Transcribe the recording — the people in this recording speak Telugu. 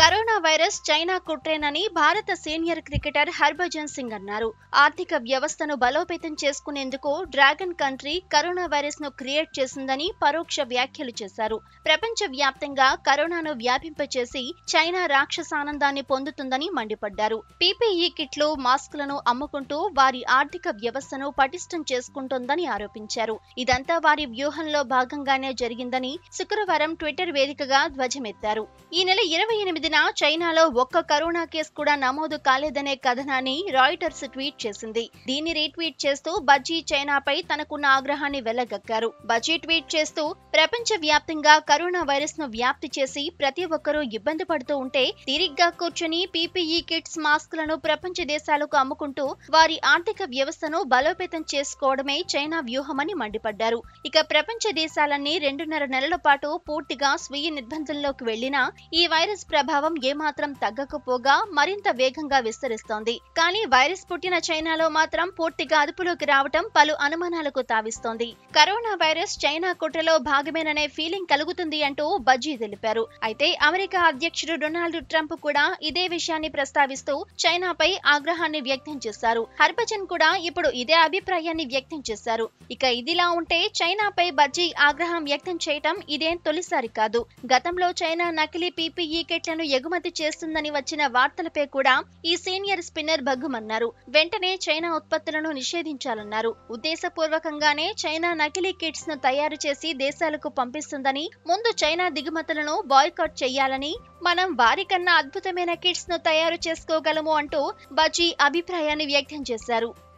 కరోనా వైరస్ చైనా కుట్రేనని భారత సీనియర్ క్రికెటర్ హర్భజన్ సింగ్ అన్నారు. ఆర్థిక వ్యవస్థను బలోపేతం చేసుకునేందుకు డ్రాగన్ కంట్రీ కరోనా వైరస్ను క్రియేట్ చేసిందని పరోక్ష వ్యాఖ్యలు చేశారు. ప్రపంచ వ్యాప్తంగా కరోనాను వ్యాపింపచేసి చైనా రాక్షసానందాన్ని పొందుతుందని మండిపడ్డారు. పీపీఈ కిట్లు మాస్కులను అమ్ముకుంటూ వారి ఆర్థిక వ్యవస్థను పటిష్టం చేసుకుంటోందని ఆరోపించారు. ఇదంతా వారి వ్యూహంలో భాగంగానే జరిగిందని శుక్రవారం ట్విట్టర్ వేదికగా ధ్వజమెత్తారు. ఈ నెల ఇరవై ఎనిమిదిన చైనాలో ఒక్క కరోనా కేసు కూడా నమోదు కాలేదనే కథనాన్ని రాయిటర్స్ ట్వీట్ చేసింది. దీన్ని రీట్వీట్ చేస్తూ బజ్జీ చైనాపై తనకున్న ఆగ్రహాన్ని వెళ్ళగక్కారు బజ్జీ ట్వీట్ చేస్తూ ప్రపంచ వ్యాప్తంగా కరోనా వైరస్ను వ్యాప్తి చేసి ప్రతి ఒక్కరూ ఇబ్బంది పడుతూ ఉంటే తీరిగ్గా కూర్చుని పీపీఈ కిట్స్ మాస్కులను ప్రపంచ దేశాలకు అమ్ముకుంటూ వారి ఆర్థిక వ్యవస్థను బలోపేతం చేసుకోవడమే చైనా వ్యూహమని మండిపడ్డారు. ఇక ప్రపంచ దేశాలన్నీ రెండున్నర నెలల పాటు పూర్తిగా స్వీయ నిర్బంధంలోకి వెళ్ళినా ఈ వైరస్ ప్రభావం ఏమాత్రం తగ్గకపోగా మరింత వేగంగా విస్తరిస్తోంది. కానీ వైరస్ పుట్టిన చైనాలో మాత్రం పూర్తిగా అదుపులోకి రావటం పలు అనుమానాలకు తావిస్తోంది. కరోనా వైరస్ చైనా కుట్రలో భాగమేననే ఫీలింగ్ కలుగుతుంది అంటూ బజ్జీ తెలిపారు. అయితే అమెరికా అధ్యక్షుడు డొనాల్డ్ ట్రంప్ కూడా ఇదే విషయాన్ని ప్రస్తావిస్తూ చైనాపై ఆగ్రహాన్ని వ్యక్తం చేశారు. హర్భజన్ కూడా ఇప్పుడు ఇదే అభిప్రాయాన్ని వ్యక్తం చేశారు. ఇక ఇదిలా ఉంటే చైనాపై బజ్జీ ఆగ్రహం వ్యక్తం చేయటం ఇదేం తొలిసారి కాదు. గతంలో చైనా నకిలీ పీపీఈ కిట్లను ఎగుమతి చేస్తుందని వచ్చిన వార్తలపై కూడా ఈ సీనియర్ స్పిన్నర్ భగ్గుమన్నారు. వెంటనే చైనా ఉత్పత్తులను నిషేధించాలన్నారు. ఉద్దేశపూర్వకంగానే చైనా నకిలీ కిట్స్ను తయారు చేసి దేశాలకు పంపిస్తుందని ముందు చైనా దిగుమతులను బాయ్కాట్ చేయాలని మనం వారికన్నా అద్భుతమైన కిట్స్ను తయారు చేసుకోగలము అంటూ బజీ అభిప్రాయాన్ని వ్యక్తం చేశారు.